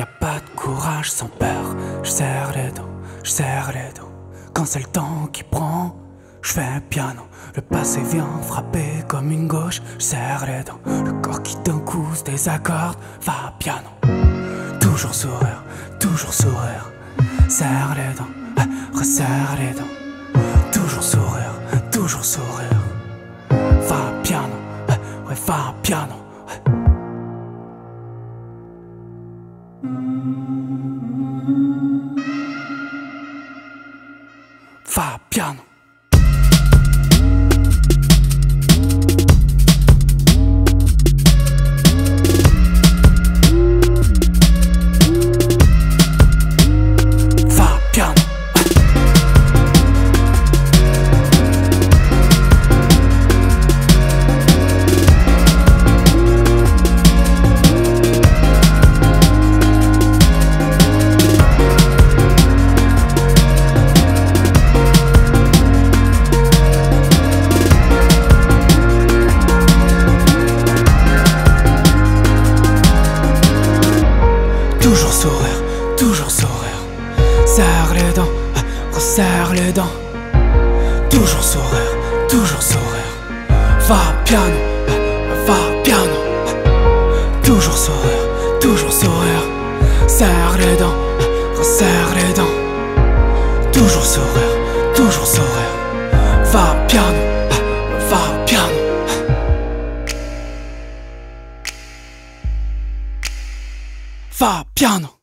Y a pas de courage sans peur. Je serre les dents, je serre les dents. Quand c'est le temps qui prend, je fais un piano. Le passé vient frapper comme une gauche, je serre les dents. Le corps qui d'un coup se désaccorde, va piano. Toujours sourire, toujours sourire. Serre les dents, eh, resserre les dents. Toujours sourire, toujours sourire. Va piano, eh, ouais, va piano. eh. Va piano. Serre les dents, euh, resserre les dents. Toujours sourire, toujours sourire. Va piano, va piano. Toujours sourire, toujours sourire. Serre les dents, euh, resserre les dents. Toujours sourire, toujours sourire. Va piano, va piano. Va piano.